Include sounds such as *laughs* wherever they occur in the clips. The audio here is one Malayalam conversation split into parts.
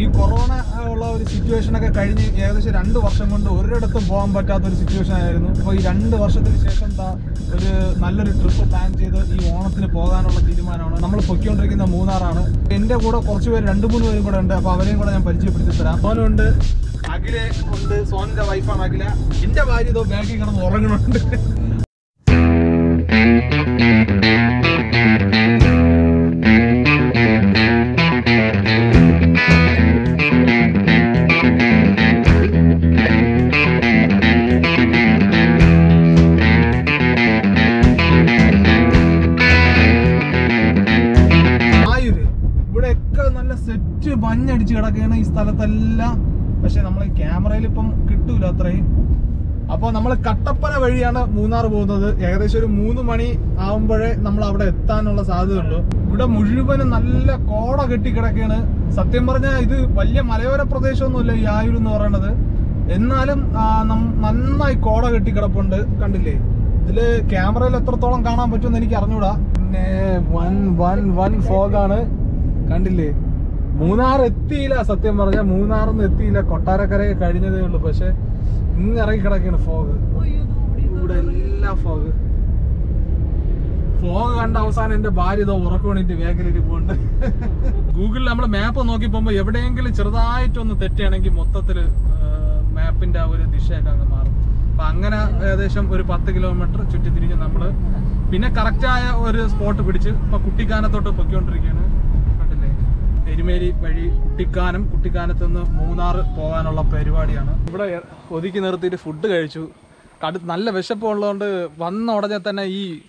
ഈ കൊറോണ ഉള്ള ഒരു സിറ്റുവേഷൻ ഒക്കെ കഴിഞ്ഞ് ഏകദേശം രണ്ട് വർഷം കൊണ്ട് ഒരിടത്തും പോകാൻ പറ്റാത്ത ഒരു സിറ്റുവേഷൻ ആയിരുന്നു. അപ്പോൾ ഈ രണ്ട് വർഷത്തിന് ശേഷം ഒരു നല്ലൊരു ട്രിപ്പ് പ്ലാൻ ചെയ്ത് ഈ ഓണത്തിന് പോകാനുള്ള തീരുമാനമാണ്. നമ്മൾ പൊയ്ക്കൊണ്ടിരിക്കുന്ന മൂന്നാറാണ്. എന്റെ കൂടെ കുറച്ച് പേര് രണ്ട് മൂന്ന് പേരും കൂടെ ഉണ്ട്. അപ്പോൾ അവരെയും കൂടെ ഞാൻ പരിചയപ്പെടുത്തി തരാം. അവനുണ്ട് അഖിലെ ഉണ്ട്. സോനിന്റെ വൈഫാണ് അഖില. എന്റെ ഭാര്യ ഇതോ ബാഗിൽ കിടന്ന് ഉറങ്ങുന്നുണ്ട് മഞ്ഞടിച്ച് കിടക്കുകയാണ് ഈ സ്ഥലത്തെല്ലാം. പക്ഷെ നമ്മൾ ക്യാമറയിൽ ഇപ്പം കിട്ടൂല അത്രയും. അപ്പോൾ നമ്മൾ കട്ടപ്പന വഴിയാണ് മൂന്നാർ പോകുന്നത്. ഏകദേശം ഒരു മൂന്ന് മണി ആകുമ്പോഴേ നമ്മൾ അവിടെ എത്താനുള്ള സാധ്യതയുള്ളൂ. ഇവിടെ മുഴുവനും നല്ല കോട കെട്ടിക്കിടക്കുകയാണ് സത്യം പറഞ്ഞാൽ ഇത് വലിയ മലയോര പ്രദേശമൊന്നുമില്ല ഈ ആയൂർ എന്ന് പറയുന്നത് എന്നാലും നന്നായി കോട കെട്ടിക്കിടപ്പുണ്ട് കണ്ടില്ലേ? ഇതിൽ ക്യാമറയിൽ എത്രത്തോളം കാണാൻ പറ്റുമെന്ന് എനിക്ക് അറിഞ്ഞൂടാ. പിന്നെ വൺ വൺ വൻ ഫോഗാണ്. കണ്ടില്ലേ? മൂന്നാർ എത്തിയില്ല സത്യം പറഞ്ഞാൽ മൂന്നാറിന്ന് എത്തിയില്ല. കൊട്ടാരക്കര കഴിഞ്ഞതേ ഉള്ളൂ. പക്ഷെ ഇന്ന് ഇറങ്ങി കിടക്കാണ് ഫോഗ് ഇവിടെ എല്ലാ ഫോഗ് ഫോഗ് കണ്ട അവസാനം എന്റെ ഭാര്യ ഇതോ ഉറക്കണിട്ട് പോണ്ട്. ഗൂഗിളിൽ നമ്മൾ മാപ്പ് നോക്കി പോകുമ്പോൾ എവിടെയെങ്കിലും ചെറുതായിട്ടൊന്ന് തെറ്റുകയാണെങ്കിൽ മൊത്തത്തിൽ മാപ്പിന്റെ ആ ഒരു ദിശയൊക്കെ അങ്ങ് മാറും. അപ്പൊ അങ്ങനെ ഏകദേശം ഒരു പത്ത് കിലോമീറ്റർ ചുറ്റിത്തിരിഞ്ഞ് നമ്മൾ പിന്നെ കറക്റ്റായ ഒരു സ്പോട്ട് പിടിച്ച് ഇപ്പൊ കുട്ടിക്കാനത്തോട്ട് പൊയ്ക്കൊണ്ടിരിക്കുകയാണ്. കണ്ടില്ലേ എരുമേലി വഴി കുട്ടിക്കാനം കുട്ടിക്കാനത്ത് നിന്ന് മൂന്നാർ പോകാനുള്ള പരിപാടിയാണ്. ഇവിടെ ഒതുക്കി നിർത്തിയിട്ട് ഫുഡ് കഴിച്ചു. കടു നല്ല വിശപ്പുള്ളതുകൊണ്ട് വന്ന ഉടനെ തന്നെ ഈ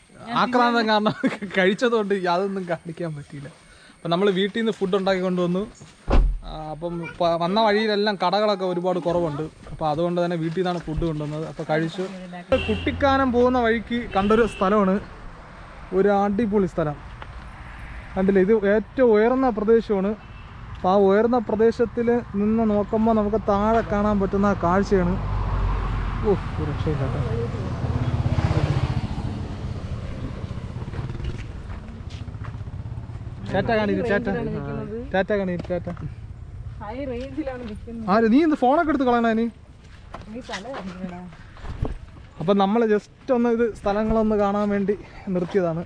ആക്രാന്തം കാരണം കഴിച്ചതുകൊണ്ട് അതൊന്നും കാണിക്കാൻ പറ്റിയില്ല. അപ്പം നമ്മൾ വീട്ടിൽ നിന്ന് ഫുഡ് ഉണ്ടാക്കി കൊണ്ടുവന്നു. അപ്പം വന്ന വഴിയിലെല്ലാം കടകളൊക്കെ ഒരുപാട് കുറവുണ്ട്. അപ്പോൾ അതുകൊണ്ട് തന്നെ വീട്ടിൽ നിന്നാണ് ഫുഡ് കൊണ്ടുവന്നത്. അപ്പോൾ കഴിച്ചു. കുട്ടിക്കാനം പോകുന്ന വഴിക്ക് കണ്ടൊരു സ്ഥലമാണ്. ഒരു അടിപൊളി സ്ഥലം. കണ്ടില്ലേ? ഇത് ഏറ്റവും ഉയർന്ന പ്രദേശമാണ്. അപ്പോൾ ആ ഉയർന്ന പ്രദേശത്തിൽ നിന്ന് നോക്കുമ്പോൾ നമുക്ക് താഴെ കാണാൻ പറ്റുന്ന കാഴ്ചയാണ്. ഓ രക്ഷയില്ല ടാറ്റ ടാറ്റ. ടാറ്റ ടാറ്റ. നിൽക്കുന്നത്. ആര്? നീ എന്ത് ഫോണൊക്കെ എടുത്ത് കളയണ നീ. അപ്പം നമ്മൾ ജസ്റ്റ് ഒന്ന് ഇത് സ്ഥലങ്ങളൊന്ന് കാണാൻ വേണ്ടി നിർത്തിയതാണ്.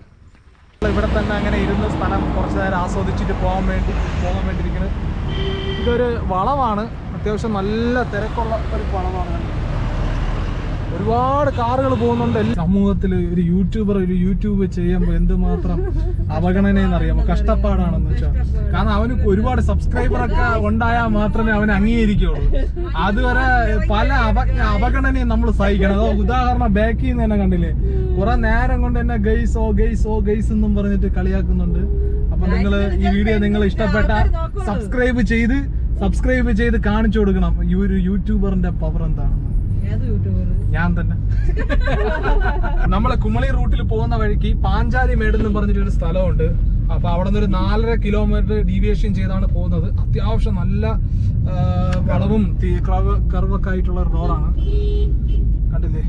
ഇവിടെ തന്നെ അങ്ങനെ ഇരുന്ന് സ്ഥലം കുറച്ച് നേരം ആസ്വദിച്ചിട്ട് പോകാൻ വേണ്ടി പോകാൻ വേണ്ടിയിരിക്കുന്നത്. ഇതൊരു വളമാണ് അത്യാവശ്യം നല്ല തിരക്കുള്ള ഒരു വളവാണ്. ഒരുപാട് കാറുകൾ പോകുന്നുണ്ട്. സമൂഹത്തിൽ ഒരു യൂട്യൂബർ ഒരു യൂട്യൂബ് ചെയ്യുമ്പോൾ എന്തുമാത്രം അവഗണനയെന്ന് അറിയാമോ കഷ്ടപ്പാടാണെന്ന് വെച്ചാൽ കാരണം അവന് ഒരുപാട് സബ്സ്ക്രൈബർ ഒക്കെ ഉണ്ടായാൽ മാത്രമേ അവൻ അംഗീകരിക്കുള്ളൂ. അതുവരെ പല അവഗണനയും നമ്മൾ സഹിക്കണം. അതോ ഉദാഹരണം ബാക്കിൽ നിന്ന് തന്നെ കണ്ടില്ലേ? കുറെ നേരം കൊണ്ട് തന്നെ ഗെയ്സ് ഓ ഗെയ്സ് ഓ എന്നും പറഞ്ഞിട്ട് കളിയാക്കുന്നുണ്ട്. അപ്പൊ നിങ്ങൾ ഈ വീഡിയോ നിങ്ങൾ ഇഷ്ടപ്പെട്ട സബ്സ്ക്രൈബ് ചെയ്ത് സബ്സ്ക്രൈബ് ചെയ്ത് കാണിച്ചു കൊടുക്കണം. ഈ ഒരു യൂട്യൂബറിന്റെ പവർ എന്താണെന്ന്. ഞാൻ തന്നെ നമ്മളെ കുമളി റൂട്ടിൽ പോകുന്ന വഴിക്ക് പാഞ്ചാലി മേട് എന്ന് പറഞ്ഞിട്ട് ഒരു സ്ഥലമുണ്ട്. അപ്പൊ അവിടെ നിന്ന് ഒരു നാലര കിലോമീറ്റർ ഡീവിയേഷൻ ചെയ്താണ് പോകുന്നത്. അത്യാവശ്യം നല്ല വളവും കർവൊക്കെ ആയിട്ടുള്ള റോഡാണ് കണ്ടില്ലേ?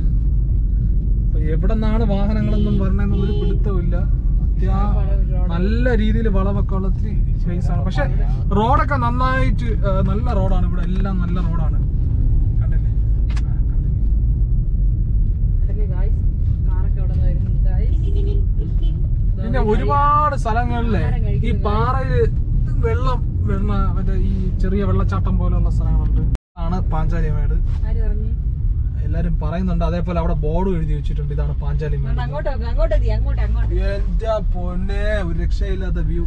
അപ്പൊ എവിടെ നിന്നാണ് വാഹനങ്ങളൊന്നും വരണമെന്ന് ഒരു പിടുത്തമില്ല നല്ല രീതിയിൽ വളവൊക്കെ ഉള്ള സ്പേസ് പക്ഷെ റോഡൊക്കെ നന്നായിട്ട് നല്ല റോഡാണ് ഇവിടെ എല്ലാം നല്ല റോഡാണ് കണ്ടില്ലേ ആ, കണ്ടില്ലേ അതിൽ ഗായ്സ് കാറൊക്കെ അവിടെ നിന്ന് വരുന്നുണ്ട് ഗായ്സ് പിന്നെ ഒരുപാട് സ്ഥലങ്ങളിലെ ഈ പാറയിൽ വെള്ളം വെള്ള മറ്റേ ഈ ചെറിയ വെള്ളച്ചാട്ടം പോലുള്ള സ്ഥലങ്ങളുണ്ട്. ആണ് പാഞ്ചാലിമേട് മേട്. പറഞ്ഞു? എല്ലാരും പറയുന്നുണ്ട് അതേപോലെ അവിടെ ബോർഡ് എഴുതി വെച്ചിട്ടുണ്ട്. ഇതാണ് പാഞ്ചാലിമേട് അങ്ങോട്ട്? എന്റെ പൊന്നെ ഒരു രക്ഷയില്ലാത്ത വ്യൂ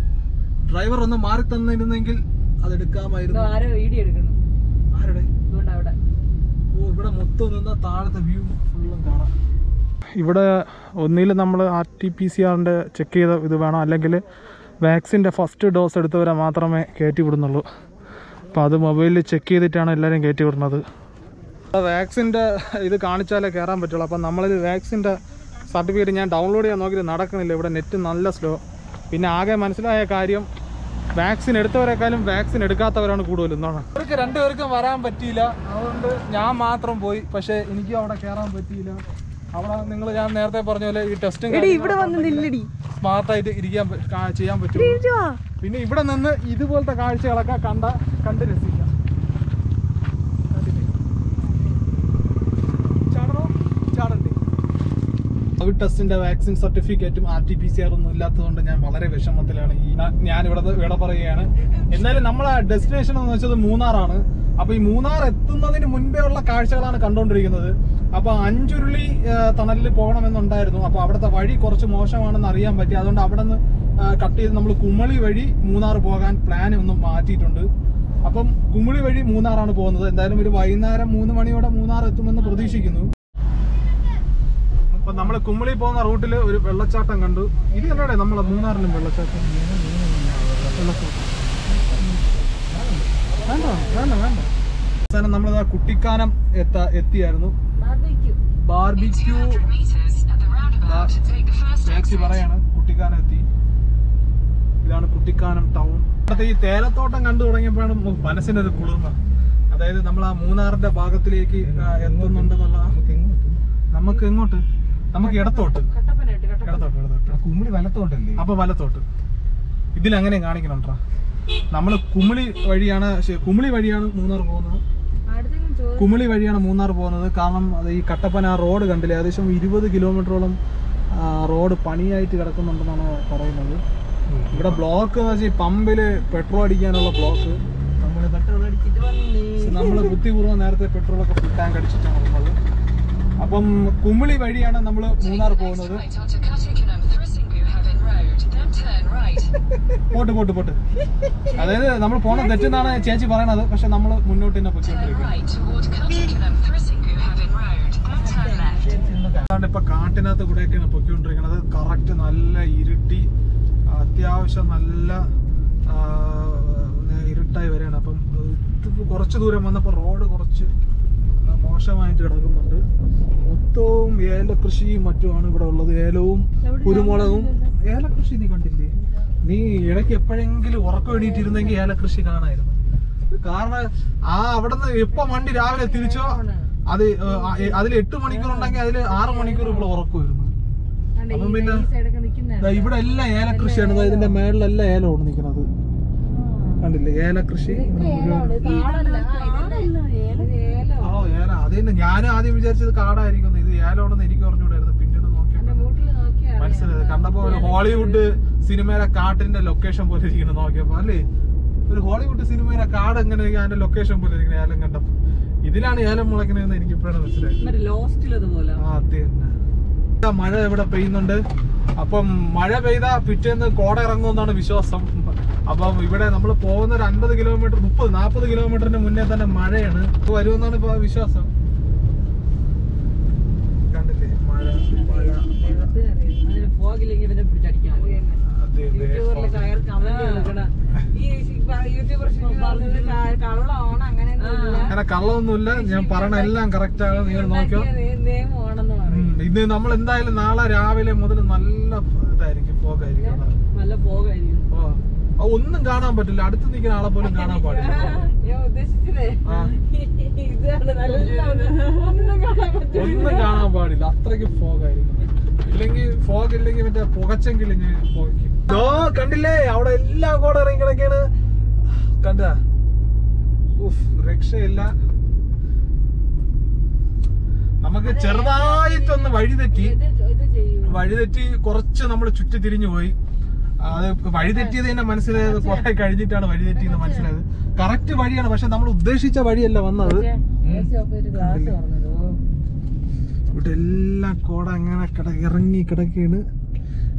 ഡ്രൈവർ ഒന്ന് മാറി തന്നിരുന്നെങ്കിൽ അത് എടുക്കാമായിരുന്നു. ആരോ വീഡിയോ എടുക്കണം ആരുടെ? ഓ ഇവിടെ മൊത്തം നിന്ന താഴത്തെ വ്യൂ ഇവിടെ ഒന്നിൽ നമ്മൾ ആർ ടി പി സി ആറിന്റെ ചെക്ക് ചെയ്ത ഇത് വേണം. അല്ലെങ്കിൽ വാക്സിന്റെ ഫസ്റ്റ് ഡോസ് എടുത്തവരെ മാത്രമേ കയറ്റി വിടുന്നുള്ളൂ അപ്പോൾ അത് മൊബൈലിൽ ചെക്ക് ചെയ്തിട്ടാണ് എല്ലാവരും കയറ്റി വിടുന്നത് വാക്സിന്റെ ഇത് കാണിച്ചാലേ കയറാൻ പറ്റുള്ളൂ. അപ്പം നമ്മളിത് വാക്സിന്റെ സർട്ടിഫിക്കറ്റ് ഞാൻ ഡൗൺലോഡ് ചെയ്യാൻ നോക്കിയിട്ട് നടക്കുന്നില്ല. ഇവിടെ നെറ്റ് നല്ല സ്ലോ പിന്നെ ആകെ മനസ്സിലായ കാര്യം വാക്സിൻ എടുത്തവരെക്കാളും വാക്സിൻ എടുക്കാത്തവരാണ് കൂടുതൽ എന്നാണ് അവർക്ക് രണ്ടുപേർക്കും വരാൻ പറ്റിയില്ല. അതുകൊണ്ട് ഞാൻ മാത്രം പോയി. പക്ഷേ എനിക്ക് അവിടെ കയറാൻ പറ്റിയില്ല. അവിടെ നിങ്ങൾ ഞാൻ നേരത്തെ പറഞ്ഞ പോലെ ഈ ടെസ്റ്റും ഇവിടെ വന്ന് നില്ലടി. സ്മാർട്ടായിട്ട് ഇരിക്കാൻ ചെയ്യാൻ പറ്റും പിന്നെ ഇവിടെ നിന്ന് ഇതുപോലത്തെ കാഴ്ചകളൊക്കെ കണ്ട കണ്ട് രസിക്കാം. കോവിഡ് ടെസ്റ്റിന്റെ വാക്സിൻ സർട്ടിഫിക്കറ്റും R T P C R ഒന്നും ഇല്ലാത്തതുകൊണ്ട് ഞാൻ വളരെ വിഷമത്തിലാണ്. ഈ ഞാൻ ഇവിടെ ഇവിടെ പറയുകയാണ്. എന്നാലും നമ്മളെ ഡെസ്റ്റിനേഷൻ എന്ന് വെച്ചത് മൂന്നാറാണ്. അപ്പൊ ഈ മൂന്നാർ എത്തുന്നതിന് മുൻപേ ഉള്ള കാഴ്ചകളാണ് കണ്ടുകൊണ്ടിരിക്കുന്നത്. അപ്പൊ അഞ്ചുരുളി തണലിൽ പോകണമെന്നുണ്ടായിരുന്നു. അപ്പൊ അവിടുത്തെ വഴി കുറച്ച് മോശമാണെന്ന് അറിയാൻ പറ്റി. അതുകൊണ്ട് അവിടെ നിന്ന് കട്ട് ചെയ്ത് നമ്മൾ കുമളി വഴി മൂന്നാർ പോകാൻ പ്ലാൻ ഒന്നും മാറ്റിയിട്ടുണ്ട്. അപ്പം കുമളി വഴി മൂന്നാറാണ് പോകുന്നത്. എന്തായാലും ഒരു വൈകുന്നേരം മൂന്ന് മണിയോടെ മൂന്നാർ എത്തുമെന്ന് പ്രതീക്ഷിക്കുന്നു. അപ്പൊ നമ്മൾ കുമളി പോകുന്ന റൂട്ടിൽ ഒരു വെള്ളച്ചാട്ടം കണ്ടു. ഇത് തന്നെയാണ് നമ്മളെ മൂന്നാറിലും വെള്ളച്ചാട്ടം? വെള്ളച്ചാട്ടം. വേണ്ട വേണ്ട വേണ്ട അവസാനം നമ്മളിതാ കുട്ടിക്കാനം എത്താ എത്തിയായിരുന്നു. ബാർബിക്യൂ ബാർബിക്യൂ ടാക്സി പറയാണ് കുട്ടിക്കാനം എത്തി. ഇതാണ് കുട്ടിക്കാനം ടൗൺ. ഇവിടുത്തെ ഈ തേലത്തോട്ടം കണ്ടു തുടങ്ങിയപ്പോഴാണ് മനസ്സിന്റെ ഒരു കുളിർമ. അതായത് നമ്മൾ ആ മൂന്നാറിന്റെ ഭാഗത്തിലേക്ക് എത്തുന്നുണ്ട് എന്നുള്ള നമുക്ക് എങ്ങോട്ട് നമുക്ക് ഇടത്തോട്ട്. ഇടത്തോട്ട് ഇടത്തോട്ട്. കുമ്മിടി വലത്തോട്ടല്ലേ? അപ്പൊ വലത്തോട്ട്. ഇതിൽ അങ്ങനെ കാണിക്കണോട്ടാ നമ്മൾ കുമിളി വഴിയാണ് കുമിളി വഴിയാണ് മൂന്നാർ പോകുന്നത്. കുമിളി വഴിയാണ് മൂന്നാർ പോകുന്നത്. കാരണം അത് ഈ കട്ടപ്പന റോഡ് കണ്ടില്ലേ? ഏകദേശം ഇരുപത് കിലോമീറ്ററോളം റോഡ് പണിയായിട്ട് കിടക്കുന്നുണ്ടെന്നാണ് പറയുന്നത്. ഇവിടെ ബ്ലോക്ക് എന്ന് വെച്ചാൽ ഈ പമ്പിൽ പെട്രോൾ അടിക്കാനുള്ള ബ്ലോക്ക് നമ്മൾ പെട്രോൾ അടിച്ചിട്ട് വന്നേ നമ്മൾ ബുദ്ധിപൂർവം നേരത്തെ പെട്രോളൊക്കെ ഫുൾ ടാങ്ക് അടിച്ചിട്ടാണ് വന്നത്. അപ്പം കുമിളി വഴിയാണ് നമ്മൾ മൂന്നാർ പോകുന്നത്. *laughs* Pot pot pot. അതായത് നമ്മൾ പോണ തെറ്റെന്നാണ് ചേച്ചി പറയണത്. പക്ഷെ നമ്മൾ മുന്നോട്ട് തന്നെ പൊയ്ക്കൊണ്ടിരിക്കുന്നത് ഇപ്പൊ കാട്ടിനകത്ത് കൂടെയൊക്കെയാണ് പൊയ്ക്കൊണ്ടിരിക്കുന്നത്. കറക്റ്റ് നല്ല ഇരുട്ടി അത്യാവശ്യം നല്ല ഇരുട്ടായി വരികയാണ്. അപ്പം കുറച്ച് ദൂരം വന്നപ്പോൾ റോഡ് കുറച്ച് മോശമായിട്ട് കിടക്കുന്നുണ്ട്. മൊത്തവും ഏലകൃഷിയും മറ്റുമാണ് ഇവിടെ ഉള്ളത്. ഏലവും കുരുമുളകും ഏലകൃഷി നീ കണ്ടില്ലേ? നീ ഇടയ്ക്ക് എപ്പോഴെങ്കിലും ഉറക്കം എണീറ്റിരുന്നെങ്കിൽ ഏലകൃഷി കാണായിരുന്നു. കാരണം ആ അവിടെ നിന്ന് എപ്പോ വണ്ടി രാവിലെ തിരിച്ചോ അത് അതിൽ എട്ട് മണിക്കൂർ ഉണ്ടെങ്കിൽ അതിൽ ആറ് മണിക്കൂർ ഇവിടെ ഉറക്കുമായിരുന്നു. അപ്പം പിന്നെ സൈഡൊക്കെ നിൽക്കുന്ന ദാ ഇവിടെ എല്ലാം ഏലകൃഷിയാണ് കൃഷിയാണ്. ഇതിന്റെ മേളിലെല്ലാം ഏലമാണ് നിൽക്കുന്നത് കണ്ടില്ലേ? ഏലകൃഷി ഓ ഏല. അത് തന്നെ. ഞാനും ആദ്യം വിചാരിച്ചത് കാടായിരിക്കുന്നു. ഇത് ഏലമാണെന്ന് എനിക്ക് പറഞ്ഞുകൂടായിരുന്നു. പിന്നീട് നോക്കിയപ്പോൾ മനസ്സിലായത് കണ്ടപ്പോ ഹോളിവുഡ് സിനിമയിലെ കാട്ടിന്റെ ലൊക്കേഷൻ പോലെ ഇരിക്കുന്നത് നോക്കിയപ്പോ അല്ലേ? ഒരു ഹോളിവുഡ് സിനിമയിലെ കാട് എങ്ങനെ അതിന്റെ ലൊക്കേഷൻ പോലെ ഇരിക്കുന്നത് ഏലം കണ്ടപ്പോ. ഇതിലാണ് ഏലം മുളയ്ക്കുന്നതെന്ന് എനിക്ക് ഇപ്പോഴാണ് മനസ്സിലായത് മഴ ഇവിടെ പെയ്യുന്നുണ്ട്. അപ്പം മഴ പെയ്താ പിറ്റേന്ന് കോട ഇറങ്ങുമെന്നാണ് വിശ്വാസം. അപ്പം ഇവിടെ നമ്മൾ പോകുന്ന ഒരു അൻപത് കിലോമീറ്റർ മുപ്പത് നാൽപ്പത് കിലോമീറ്ററിന് മുന്നേ തന്നെ മഴയാണ്. വരുമെന്നാണ് ഇപ്പൊ വിശ്വാസം. കണ്ടില്ലേ? മഴ മഴ അങ്ങനെ കള്ളമൊന്നുമില്ല. ഞാൻ പറയണ എല്ലാം കറക്റ്റ് ആണ്. നിങ്ങൾ നോക്കിയോ? ഇത് നമ്മൾ എന്തായാലും നാളെ രാവിലെ മുതൽ നല്ല ഇതായിരിക്കും പോകായിരിക്കും. നല്ല പോകായിരിക്കും. ഒന്നും കാണാൻ പറ്റില്ല. അടുത്ത് നിൽക്കുന്ന ആളെ പോലും കാണാൻ പാടില്ല. ഒന്നും കാണാൻ പറ്റില്ല. ഒന്നും കാണാൻ പാടില്ല. അത്രയ്ക്ക് ഫോഗായിരിക്കും ഇല്ലെങ്കിൽ ഫോഗ് ഇല്ലെങ്കിൽ മറ്റേ പുകച്ചെങ്കിൽ ഞാൻ പുകയ്ക്കും ഓ കണ്ടില്ലേ? അവിടെ എല്ലാം കൂടെ ഇറങ്ങി കിടക്കാണ് കണ്ട? ഉഫ് രക്ഷയില്ല. നമുക്ക് ചെറുതായിട്ടൊന്ന് വഴി വഴിതെറ്റി ഇത് ഇത് ചെയ്യൂ. വഴി തെറ്റി കുറച്ച് നമ്മൾ ചുറ്റി തിരിഞ്ഞു പോയി. അത് വഴിതെറ്റിയത് തന്നെ മനസ്സിലായത് കുറെ കഴിഞ്ഞിട്ടാണ് വഴി തെറ്റിയെന്ന് മനസ്സിലായത്. കറക്റ്റ് വഴിയാണ് പക്ഷെ നമ്മൾ ഉദ്ദേശിച്ച വഴിയല്ല വന്നത്. ഇവിടെ എല്ലാം കോട അങ്ങനെ കിട ഇറങ്ങി കിടക്കുകയാണ്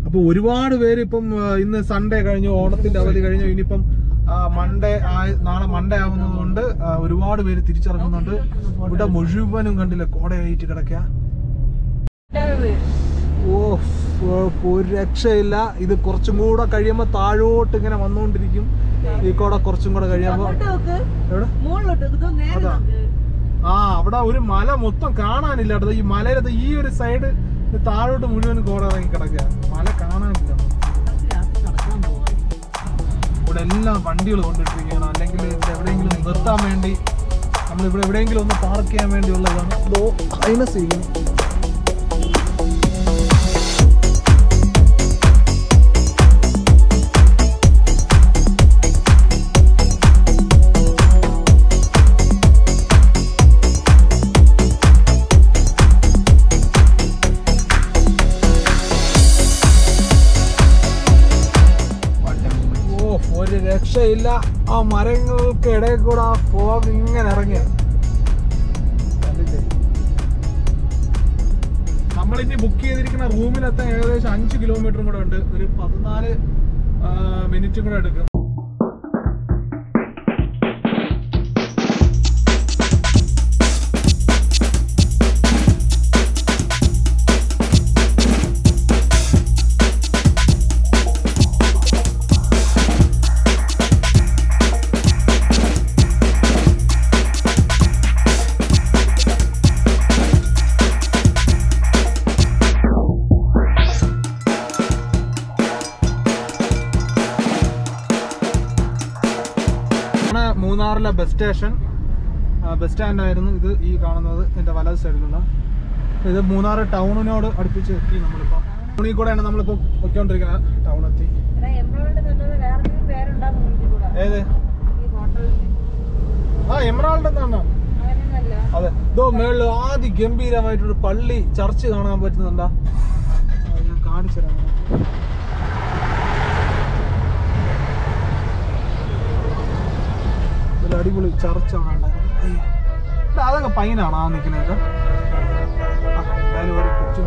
അപ്പൊ ഒരുപാട് പേര് ഇപ്പം ഇന്ന് സൺഡേ കഴിഞ്ഞു ഓണത്തിന്റെ അവധി കഴിഞ്ഞു. ഇനിയിപ്പം മൺഡേ നാളെ മൺഡേ ആവുന്നതുകൊണ്ട് ഒരുപാട് പേര് തിരിച്ചിറങ്ങുന്നുണ്ട്. ഇവിടെ മുഴുവനും കണ്ടില്ല കോടയായിട്ട് കിടക്കുക ഓ രക്ഷയില്ല. ഇത് കുറച്ചും കൂടെ കഴിയുമ്പോ താഴോട്ട് ഇങ്ങനെ വന്നുകൊണ്ടിരിക്കും ഈ കോട കുറച്ചും കൂടെ കഴിയുമ്പോ. ആ അവിടെ ഒരു മല മൊത്തം കാണാനില്ല കേട്ടോ. ഈ മലയുടെ ഈ ഒരു സൈഡ് താഴോട്ട് മുഴുവൻ കോട ഇറങ്ങി കിടക്കുക എല്ലാം വണ്ടികൾ കൊണ്ടിട്ടിരിക്കുകയാണ്. അല്ലെങ്കിൽ എവിടെയെങ്കിലും നിർത്താൻ വേണ്ടി നമ്മൾ ഇവിടെ എവിടെയെങ്കിലും ഒന്ന് പാർക്ക് ചെയ്യാൻ വേണ്ടിയുള്ളതാണ്. ഇതോ ഹൈനസ് ചെയ്യുന്നു മരങ്ങൾക്ക് ഇടയിൽ കൂടെ ആ ഫോഗ് ഇങ്ങനെ ഇറങ്ങിയ. നമ്മളിനി ബുക്ക് ചെയ്തിരിക്കുന്ന റൂമിലെത്താൻ ഏകദേശം അഞ്ച് കിലോമീറ്ററും കൂടെ ഉണ്ട്. ഒരു പതിനാല് മിനിറ്റും കൂടെ എടുക്കും. മൂന്നാറിലെ ബസ് സ്റ്റേഷൻ ബസ് സ്റ്റാൻഡായിരുന്നു ഇത് ഈ കാണുന്നത് എന്റെ വലത് സൈഡിലുള്ള ഇത് മൂന്നാർ ടൗണിനോട് അടുപ്പിച്ച് എത്തി നമ്മളിപ്പോൾ ടൗണിൽ കൂടെയാണ് നമ്മളിപ്പോൾ പൊയ്ക്കൊണ്ടിരിക്കുന്നത്. കൂടെ. ഏത്? ആ എമറാൾഡ് എന്നാണ്. അതെ. ഇതോ മേളിൽ ആദ്യ ഗംഭീരമായിട്ടൊരു പള്ളി ചർച്ച് കാണാൻ പറ്റുന്നുണ്ടാ? ഞാൻ കാണിച്ചു തരാം ഒരു അടിപൊളി ചർച്ച അവിടെ ഉണ്ടായിരുന്നു. അതൊക്കെ പൈനാണ് ആ നിൽക്കുന്നത് എന്തായാലും ഒരു കൊച്ചു